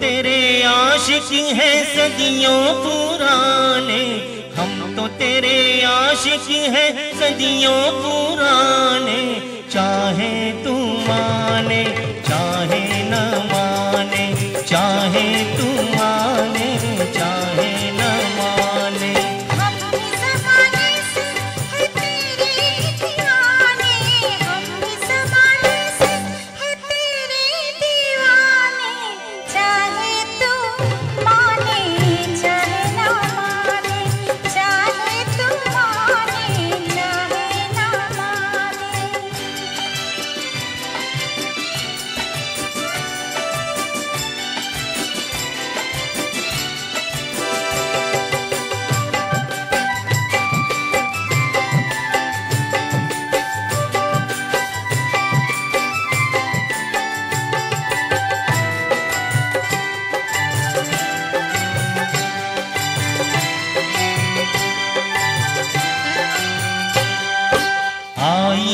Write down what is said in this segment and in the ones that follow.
तेरे आशिक है सदियों पुराने। हम तो तेरे आशिक है सदियों पुराने। चाहे तू माने, चाहे न माने, चाहे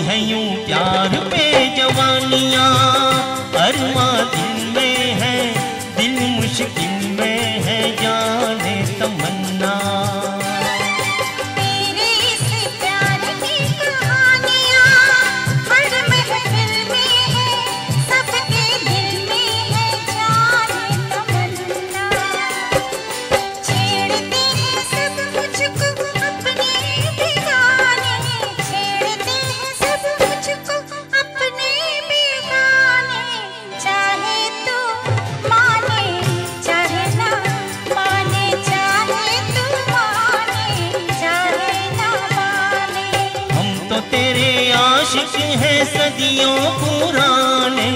है यूँ प्यार पे जवानियाँ अरमा दिल तेरे आशिक है सदियों पुराने।